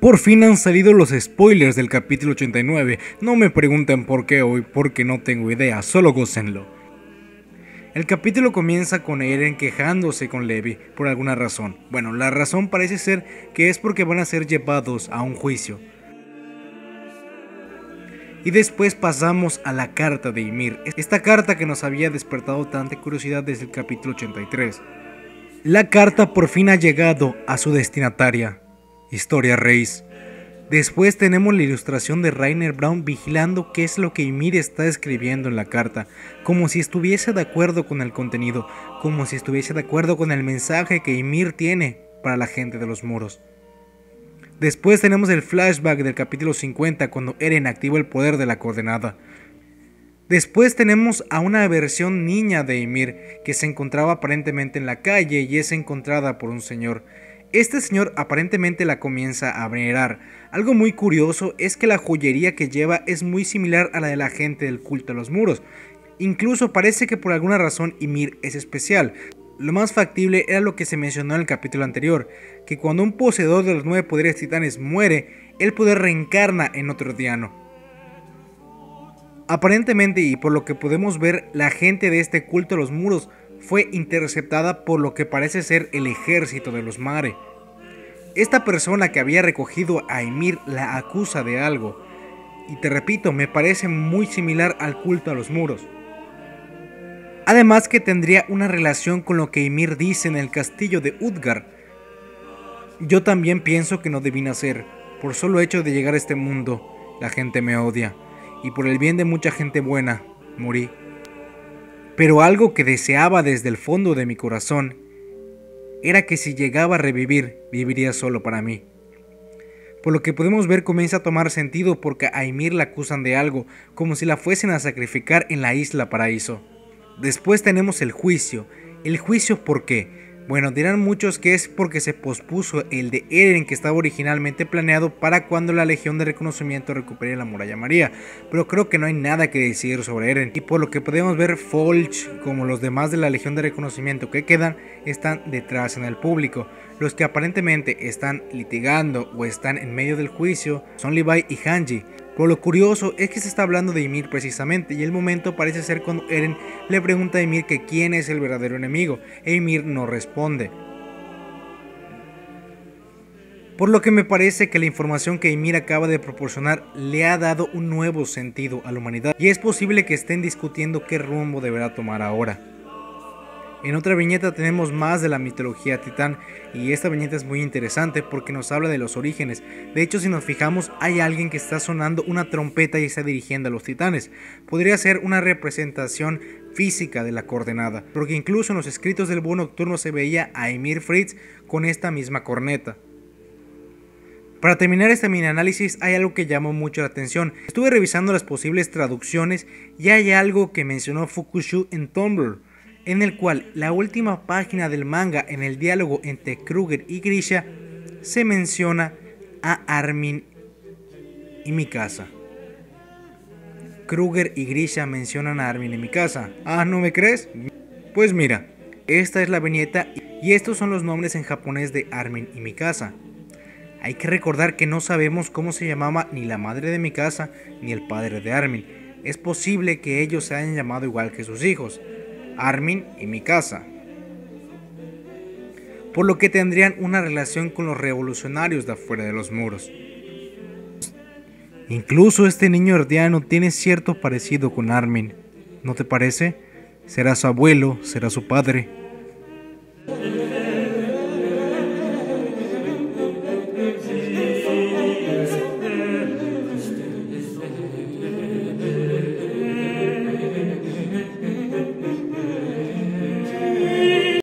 Por fin han salido los spoilers del capítulo 89. No me pregunten por qué hoy, porque no tengo idea, solo gócenlo. El capítulo comienza con Eren quejándose con Levi por alguna razón. Bueno, la razón parece ser que es porque van a ser llevados a un juicio. Y después pasamos a la carta de Ymir, esta carta que nos había despertado tanta curiosidad desde el capítulo 83. La carta por fin ha llegado a su destinataria. Historia Reis. Después tenemos la ilustración de Rainer Brown vigilando qué es lo que Ymir está escribiendo en la carta, como si estuviese de acuerdo con el contenido, como si estuviese de acuerdo con el mensaje que Ymir tiene para la gente de los muros. Después tenemos el flashback del capítulo 50 cuando Eren activa el poder de la coordenada. Después tenemos a una versión niña de Ymir que se encontraba aparentemente en la calle y es encontrada por un señor. Este señor aparentemente la comienza a venerar. Algo muy curioso es que la joyería que lleva es muy similar a la de la gente del culto a los muros. Incluso parece que por alguna razón Ymir es especial. Lo más factible era lo que se mencionó en el capítulo anterior, que cuando un poseedor de los nueve poderes titanes muere, el poder reencarna en otro diano. Aparentemente y por lo que podemos ver, la gente de este culto a los muros fue interceptada por lo que parece ser el ejército de los Mare. Esta persona que había recogido a Emir la acusa de algo, y te repito, me parece muy similar al culto a los muros. Además que tendría una relación con lo que Ymir dice en el castillo de Udgar. Yo también pienso que no debí nacer. Por solo hecho de llegar a este mundo, la gente me odia y por el bien de mucha gente buena, morí. Pero algo que deseaba desde el fondo de mi corazón era que si llegaba a revivir, viviría solo para mí. Por lo que podemos ver comienza a tomar sentido porque a Ymir la acusan de algo, como si la fuesen a sacrificar en la isla paraíso. Después tenemos el juicio. ¿El juicio por qué? Bueno, dirán muchos que es porque se pospuso el de Eren que estaba originalmente planeado para cuando la Legión de Reconocimiento recupere la Muralla María, pero creo que no hay nada que decir sobre Eren y por lo que podemos ver Folch como los demás de la Legión de Reconocimiento que quedan están detrás en el público. Los que aparentemente están litigando o están en medio del juicio son Levi y Hanji, pero lo curioso es que se está hablando de Ymir precisamente y el momento parece ser cuando Eren le pregunta a Ymir que quién es el verdadero enemigo e Ymir no responde. Por lo que me parece que la información que Ymir acaba de proporcionar le ha dado un nuevo sentido a la humanidad y es posible que estén discutiendo qué rumbo deberá tomar ahora. En otra viñeta tenemos más de la mitología titán y esta viñeta es muy interesante porque nos habla de los orígenes. De hecho, si nos fijamos, hay alguien que está sonando una trompeta y está dirigiendo a los titanes. Podría ser una representación física de la coordenada, porque incluso en los escritos del búho nocturno se veía a Emir Fritz con esta misma corneta. Para terminar este mini análisis hay algo que llamó mucho la atención. Estuve revisando las posibles traducciones y hay algo que mencionó Fukushu en Tumblr en el cual la última página del manga en el diálogo entre Kruger y Grisha se menciona a Armin y Mikasa. Kruger y Grisha mencionan a Armin y Mikasa. Ah, ¿no me crees? Pues mira, esta es la viñeta y estos son los nombres en japonés de Armin y Mikasa. Hay que recordar que no sabemos cómo se llamaba ni la madre de Mikasa ni el padre de Armin. Es posible que ellos se hayan llamado igual que sus hijos. Armin y Mikasa. Por lo que tendrían una relación con los revolucionarios de afuera de los muros. Incluso este niño herdiano tiene cierto parecido con Armin. ¿No te parece? Será su abuelo, será su padre.